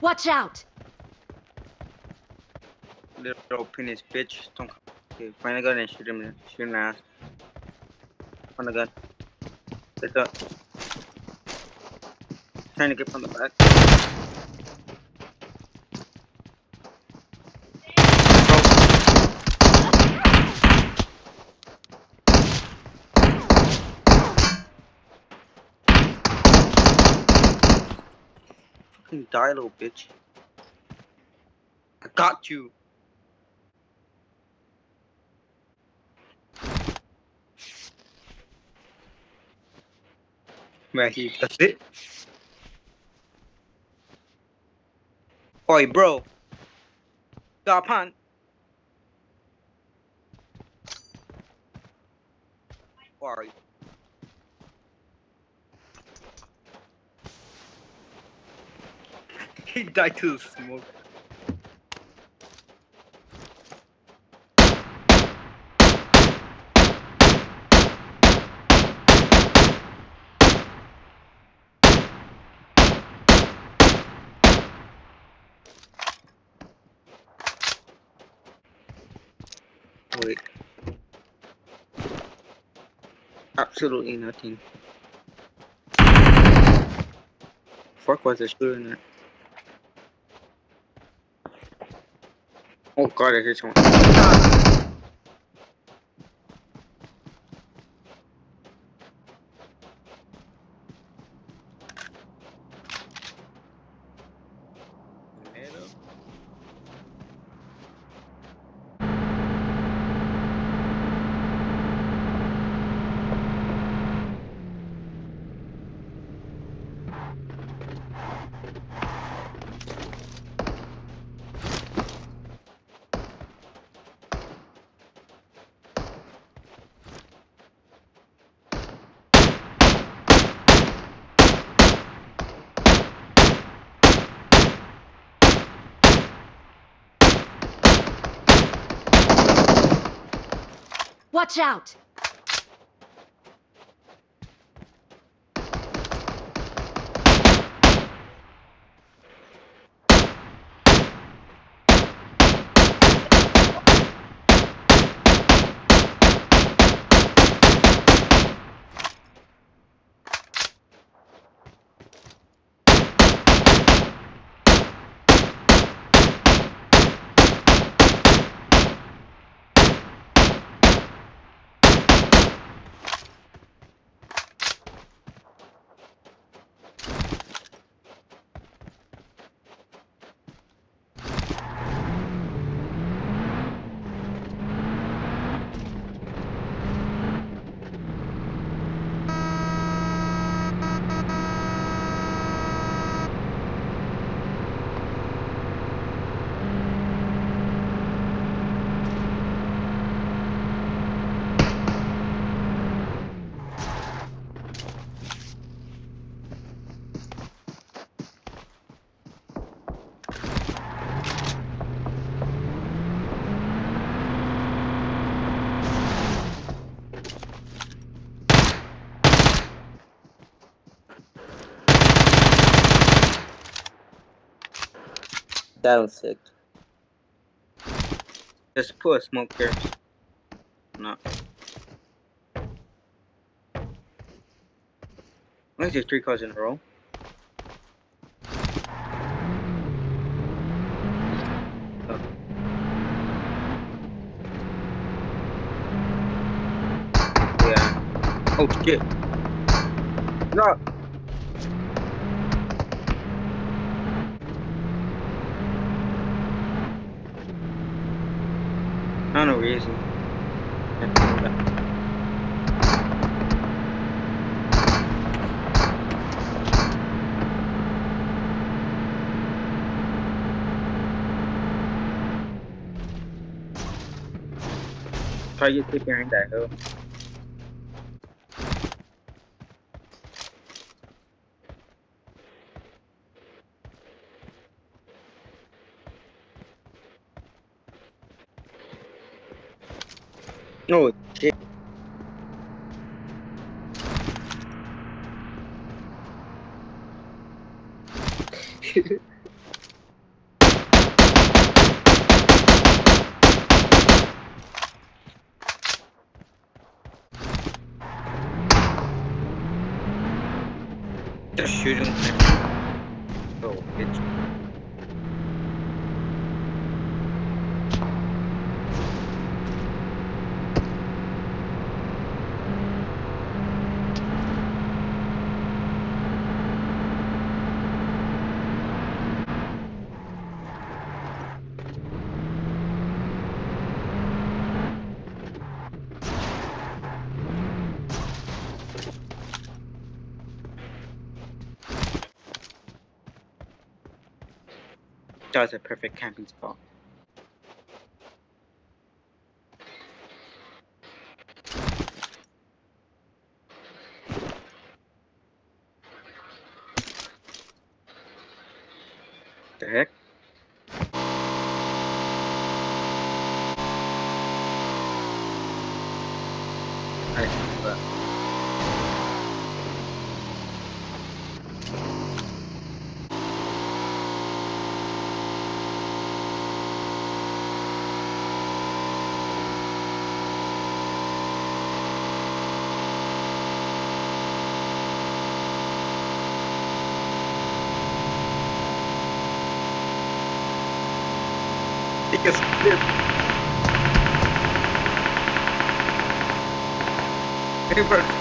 Watch out! Little penis bitch. Don't. Okay, find a gun and shoot him. Shoot him ass. Find a gun. Get up. Trying to get from the back. Die, little bitch. I got you. Maggie, that's it. Oi, bro. Got pan. Where are you? He died to the smoke. Wait. Absolutely nothing. Fuck was I shooting at? Oh god, I hit someone. Watch out! That was sick. Just put a smoke here. No. Why is there three cars in a row? Oh. Yeah. Oh shit. No. I no reason. Try to get behind that hill. No, shit. Just shoot. Oh, bitch. That's a perfect camping spot. The heck? I see that. Biggest flip. Hey, bro.